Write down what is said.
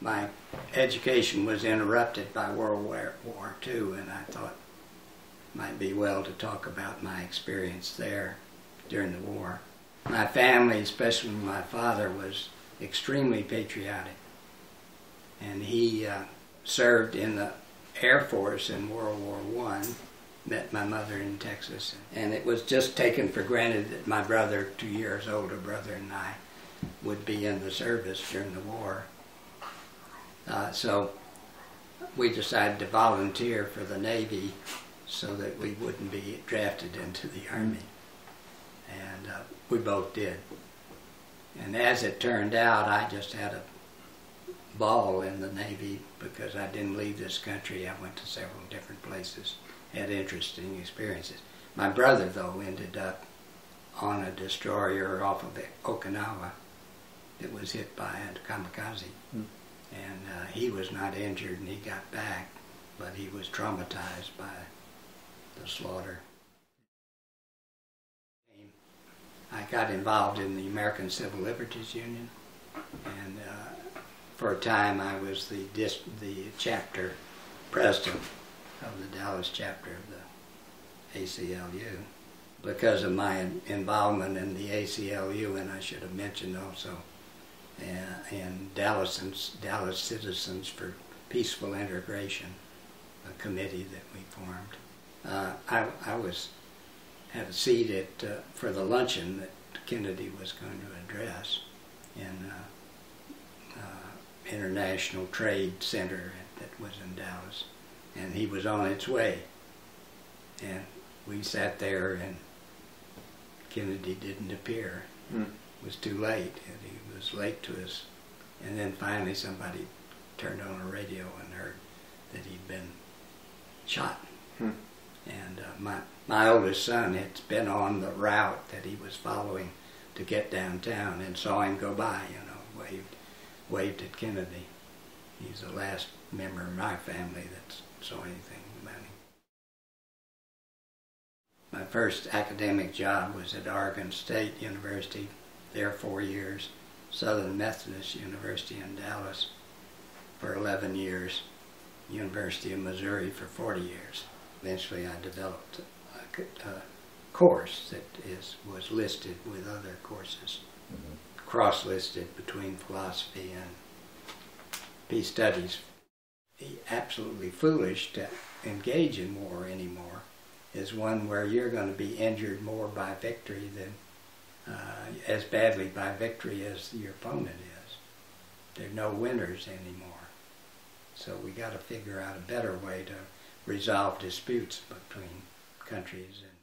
my education was interrupted by World War, II, and I thought it might be well to talk about my experience there during the war. My family, especially my father, was extremely patriotic, and he uh, served in the Air Force in World War One. Met my mother in Texas, and it was just taken for granted that my brother, two years older brother, and I would be in the service during the war. Uh, so we decided to volunteer for the Navy so that we wouldn't be drafted into the Army. And uh, we both did. And as it turned out, I just had a ball in the Navy because I didn't leave this country. I went to several different places, had interesting experiences. My brother, though, ended up on a destroyer off of Okinawa that was hit by a kamikaze. Hmm. And uh, he was not injured and he got back, but he was traumatized by the slaughter. I got involved in the American Civil Liberties Union, and uh, for a time I was the the chapter president of the Dallas chapter of the ACLU. Because of my involvement in the ACLU, and I should have mentioned also, in Dallas and Dallas Citizens for Peaceful Integration, a committee that we formed. Uh, I, I was had a seat at, uh, for the luncheon that Kennedy was going to address in uh, uh, International Trade Center that was in Dallas. And he was on its way. And we sat there and Kennedy didn't appear. Mm. Was too late. And he was late to us. And then finally somebody turned on a radio and heard that he'd been shot. Hmm. And uh, my, my oldest son had been on the route that he was following to get downtown and saw him go by, you know, waved, waved at Kennedy. He's the last member of my family that saw anything about him. My first academic job was at Oregon State University, there four years, Southern Methodist University in Dallas for 11 years, University of Missouri for 40 years. Eventually I developed a, a course that is was listed with other courses, mm-hmm. cross-listed between philosophy and peace studies. Absolutely foolish to engage in war anymore is one where you're going to be injured more by victory than uh, as badly by victory as your opponent is. There are no winners anymore. So we got to figure out a better way to resolve disputes between countries and